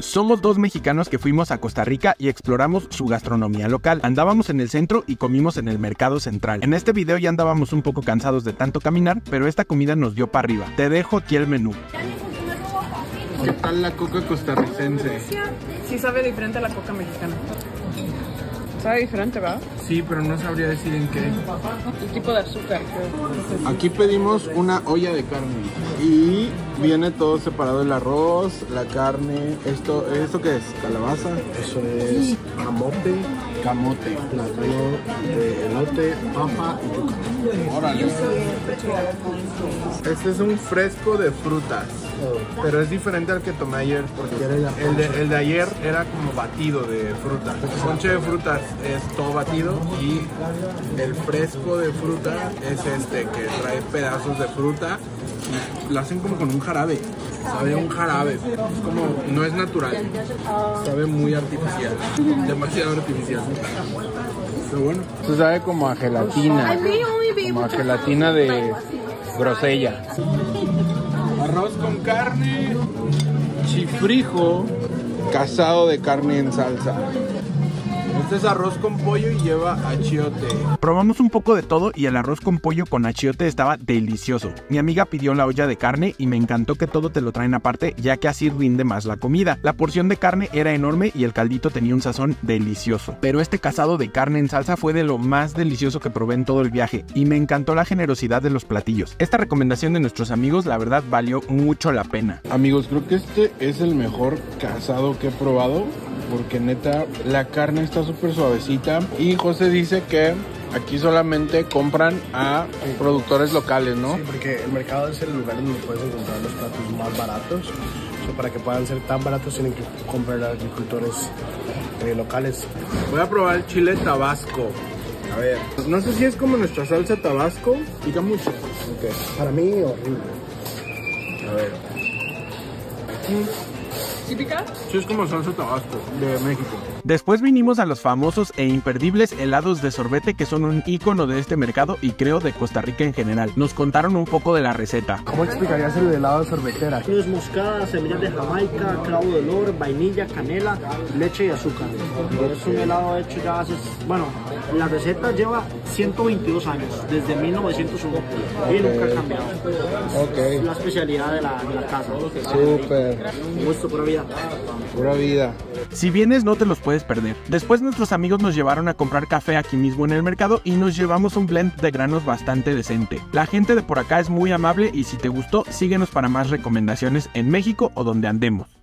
Somos dos mexicanos que fuimos a Costa Rica y exploramos su gastronomía local. Andábamos en el centro y comimos en el mercado central. En este video ya andábamos un poco cansados de tanto caminar, pero esta comida nos dio para arriba. Te dejo aquí el menú. ¿Qué tal la coca costarricense? Sí sabe diferente a la coca mexicana. Sabe diferente, ¿verdad? Sí, pero no sabría decir en qué. El tipo de azúcar. creo. Aquí pedimos una olla de carne y viene todo separado el arroz, la carne, esto, ¿esto qué es? ¿Calabaza? Eso es camote, Camote. plátano de elote, papa y yuca. Órale. Este es un fresco de frutas, pero es diferente al que tomé ayer porque el de, el de ayer era como batido de fruta. El ponche de frutas es todo batido y el fresco de fruta es este que trae pedazos de fruta lo hacen como con un jarabe. Sabe a un jarabe, es como no es natural, sabe muy artificial, demasiado artificial. Pero bueno, esto sabe como a gelatina, como a gelatina de grosella. Arroz con carne, chifrijo, casado de carne en salsa. Este es arroz con pollo y lleva achiote. Probamos un poco de todo y el arroz con pollo con achiote estaba delicioso. Mi amiga pidió la olla de carne y me encantó que todo te lo traen aparte ya que así rinde más la comida. La porción de carne era enorme y el caldito tenía un sazón delicioso. Pero este casado de carne en salsa fue de lo más delicioso que probé en todo el viaje y me encantó la generosidad de los platillos. Esta recomendación de nuestros amigos la verdad valió mucho la pena. Amigos, creo que este es el mejor casado que he probado. Porque neta, la carne está súper suavecita. Y José dice que aquí solamente compran a productores locales, ¿no? Sí, porque el mercado es el lugar donde puedes encontrar los platos más baratos. So, para que puedan ser tan baratos tienen que comprar a agricultores eh, locales. Voy a probar el chile tabasco. A ver, no sé si es como nuestra salsa tabasco. Pica mucho. Ok, Para mí, horrible. a ver. ¿Típica? Sí, es como salsa tabasco de México. Después vinimos a los famosos e imperdibles helados de sorbete que son un icono de este mercado y creo de Costa Rica en general. Nos contaron un poco de la receta. ¿Cómo explicarías el helado de sorbetera? Nuez moscada, semillas de jamaica, clavo de olor, vainilla, canela, leche y azúcar. Es un helado hecho ya hace, bueno, la receta lleva 122 años, desde 1901, y nunca ha cambiado. Es la especialidad de la, de la casa. Súper. Un gusto, pura vida. Pura vida. Si vienes no te los puedes perder. Después nuestros amigos nos llevaron a comprar café aquí mismo en el mercado y nos llevamos un blend de granos bastante decente. La gente de por acá es muy amable y si te gustó síguenos para más recomendaciones en México o donde andemos.